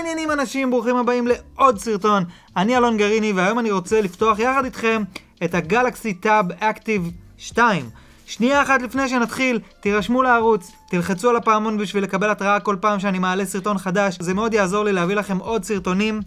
העניינים אנשים? ברוכים הבאים לעוד סרטון. אני אלון גריני, והיום אני רוצה לפתוח יחד איתכם את הגלקסי טאב אקטיב 2. שנייה אחת לפני שנתחיל, תירשמו לערוץ, תלחצו על הפעמון בשביל לקבל התראה כל פעם שאני מעלה סרטון חדש, זה מאוד יעזור לי להביא לכם עוד סרטונים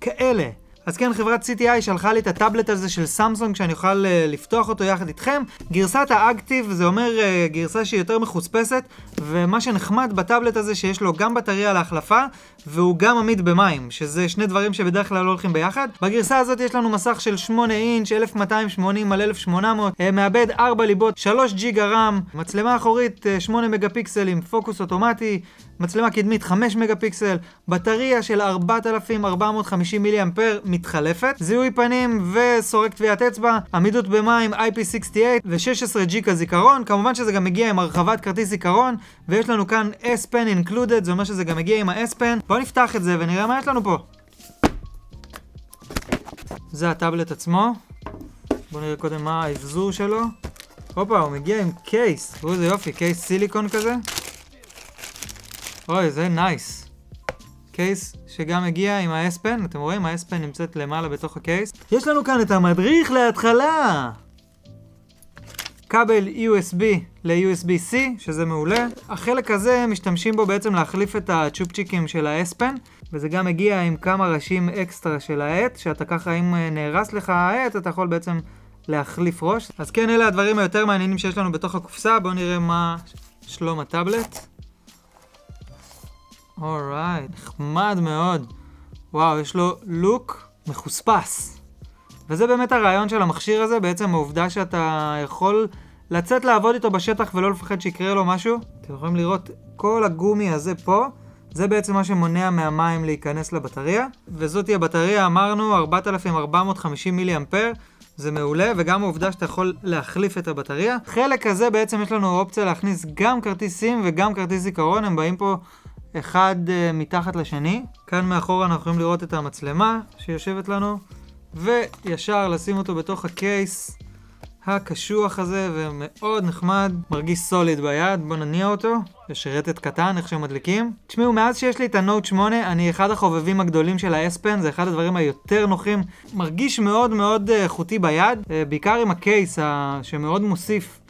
כאלה. אז כן, חברת CTI שלחה לי את הטאבלט הזה של סמסונג שאני אוכל uh, לפתוח אותו יחד איתכם. גרסת האקטיב זה אומר uh, גרסה שהיא יותר מחוספסת, ומה שנחמד בטאבלט הזה שיש לו גם בטריה להחלפה, והוא גם עמיד במים, שזה שני דברים שבדרך כלל לא הולכים ביחד. בגרסה הזאת יש לנו מסך של 8 אינץ', 1280 על 1800, uh, מעבד 4 ליבות, 3 ג'יגה רם, מצלמה אחורית uh, 8 מגה פיקסלים, פוקוס אוטומטי, מצלמה קדמית 5 מגה פיקסל, בטריה של 4450 מילי אמפר מתחלפת, זיהוי פנים וסורק טביעת אצבע, עמידות במים IP68 ו-16 ג'יגה זיכרון, כמובן שזה גם מגיע עם הרחבת כרטיס זיכרון, ויש לנו כאן S Pen included, זה אומר שזה גם מגיע עם ה-S Pen. בואו נפתח את זה ונראה מה יש לנו פה. זה הטאבלט עצמו. בואו נראה קודם מה האבזור שלו. הופה, הוא מגיע עם case. תראו איזה יופי, case סיליקון כזה. אוי, זה nice. case שגם מגיע עם ה-S-Pen, אתם רואים? ה-S-Pen נמצאת למעלה בתוך ה-case. יש לנו כאן את המדריך להתחלה! כבל USB ל-USB-C, שזה מעולה. החלק הזה, משתמשים בו בעצם להחליף את הצ'ופצ'יקים של ה-S-Pen, וזה גם מגיע עם כמה ראשים אקסטרה של העט, שאתה ככה, אם נהרס לך העט, אתה יכול בעצם להחליף ראש. אז כן, אלה הדברים היותר מעניינים שיש לנו בתוך הקופסה. בואו נראה מה שלום הטאבלט. אורייט, נחמד מאוד. וואו, יש לו לוק מחוספס. וזה באמת הרעיון של המכשיר הזה, בעצם העובדה שאתה יכול לצאת לעבוד איתו בשטח ולא לפחד שיקרה לו משהו. אתם יכולים לראות כל הגומי הזה פה, זה בעצם מה שמונע מהמים להיכנס לבטריה. וזאתי הבטריה, אמרנו, 4450 מילי אמפר. זה מעולה, וגם העובדה שאתה יכול להחליף את הבטריה. חלק הזה בעצם יש לנו אופציה להכניס גם כרטיס סים וגם כרטיס זיכרון, הם באים פה אחד uh, מתחת לשני. כאן מאחורה אנחנו יכולים לראות את המצלמה שיושבת לנו, וישר לשים אותו בתוך הקייס הקשוח הזה, ומאוד נחמד, מרגיש סוליד ביד, בוא נניע אותו, יש רטט קטן, איך שהם מדליקים. תשמעו, מאז שיש לי את הנוט 8, אני אחד החובבים הגדולים של האספן, זה אחד הדברים היותר נוחים, מרגיש מאוד מאוד איכותי ביד, uh, בעיקר עם הקייס שמאוד מוסיף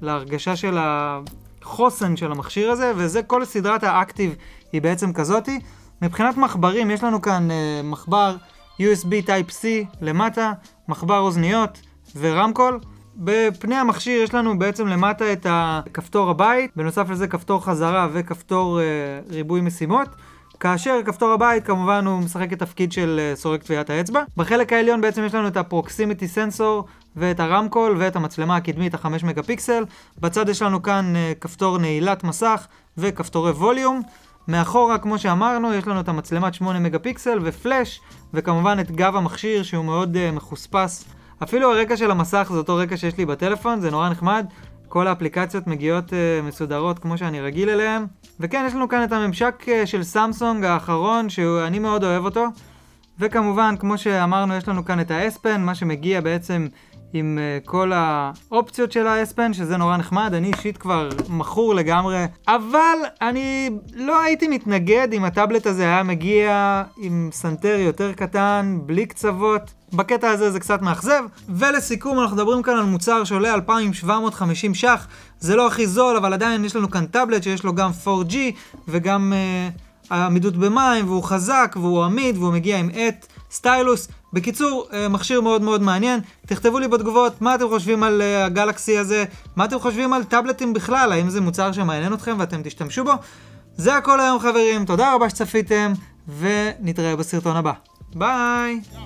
להרגשה של ה... החוסן של המכשיר הזה, וזה כל סדרת האקטיב היא בעצם כזאתי. מבחינת מחברים, יש לנו כאן uh, מחבר USB Type-C למטה, מחבר אוזניות ורמקול. בפני המכשיר יש לנו בעצם למטה את הכפתור הבית, בנוסף לזה כפתור חזרה וכפתור uh, ריבוי משימות. כאשר כפתור הבית כמובן הוא משחק את תפקיד של uh, סורק טביעת האצבע. בחלק העליון בעצם יש לנו את הפרוקסימיטי סנסור ואת הרמקול ואת המצלמה הקדמית החמש מגה פיקסל. בצד יש לנו כאן uh, כפתור נעילת מסך וכפתורי ווליום. מאחורה, כמו שאמרנו, יש לנו את המצלמת 8 מגה פיקסל ופלאש, וכמובן את גב המכשיר שהוא מאוד אה, מחוספס. אפילו הרקע של המסך זה אותו רקע שיש לי בטלפון, זה נורא נחמד. כל האפליקציות מגיעות אה, מסודרות כמו שאני רגיל אליהן. וכן, יש לנו כאן את הממשק אה, של סמסונג האחרון, שאני מאוד אוהב אותו. וכמובן, כמו שאמרנו, יש לנו כאן את ה-S Pen, מה שמגיע בעצם עם אה, כל האופציות של ה-S-Pen, שזה נורא נחמד, אני אישית כבר מכור לגמרי, אבל אני לא הייתי מתנגד אם הטאבלט הזה היה מגיע עם סנטר יותר קטן, בלי קצוות. בקטע הזה זה קצת מאכזב. ולסיכום, אנחנו מדברים כאן על מוצר שעולה 2,750 ש"ח. זה לא הכי זול, אבל עדיין יש לנו כאן טאבלט שיש לו גם 4G וגם uh, עמידות במים, והוא חזק, והוא עמיד, והוא מגיע עם עט, סטיילוס. בקיצור, אה, מכשיר מאוד מאוד מעניין. תכתבו לי בתגובות מה אתם חושבים על אה, הגלקסי הזה, מה אתם חושבים על טאבלטים בכלל, האם זה מוצר שמעניין אתכם ואתם תשתמשו בו. זה הכל היום חברים, תודה רבה שצפיתם, ונתראה בסרטון הבא. ביי!